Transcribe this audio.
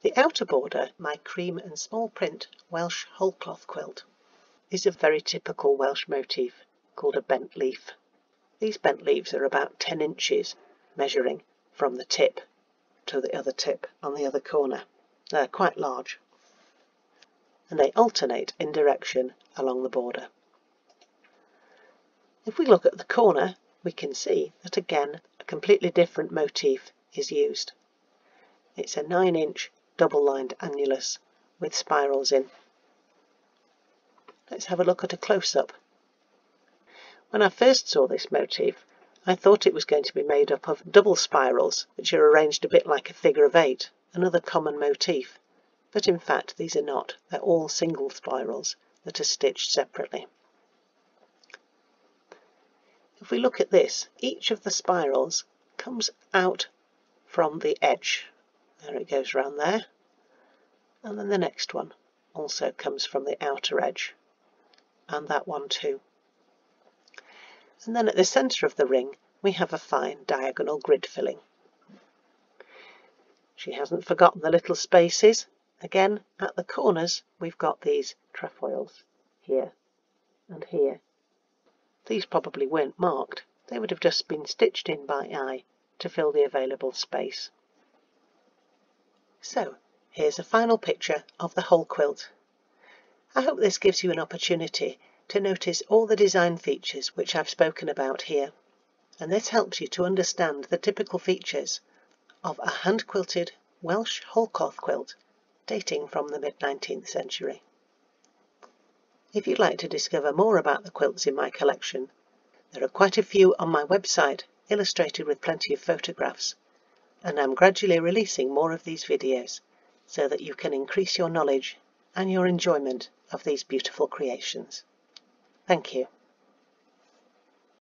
The outer border, my cream and small print Welsh whole cloth quilt, is a very typical Welsh motif called a bent leaf. These bent leaves are about 10 inches measuring from the tip to the other tip on the other corner. They're quite large and they alternate in direction along the border. If we look at the corner, we can see that again a completely different motif is used. It's a 9 inch double-lined annulus with spirals in. Let's have a look at a close-up. When I first saw this motif, I thought it was going to be made up of double spirals, which are arranged a bit like a figure of eight, another common motif. But in fact, these are not. They're all single spirals that are stitched separately. If we look at this, each of the spirals comes out from the edge there it goes around there. And then the next one also comes from the outer edge. And that one too. And then at the centre of the ring, we have a fine diagonal grid filling. She hasn't forgotten the little spaces. Again, at the corners, we've got these trefoils here and here. These probably weren't marked. They would have just been stitched in by eye to fill the available space. So here's a final picture of the whole quilt. I hope this gives you an opportunity to notice all the design features which I've spoken about here. And this helps you to understand the typical features of a hand-quilted Welsh whole cloth quilt dating from the mid-19th century. If you'd like to discover more about the quilts in my collection, there are quite a few on my website illustrated with plenty of photographs and I'm gradually releasing more of these videos so that you can increase your knowledge and your enjoyment of these beautiful creations. Thank you.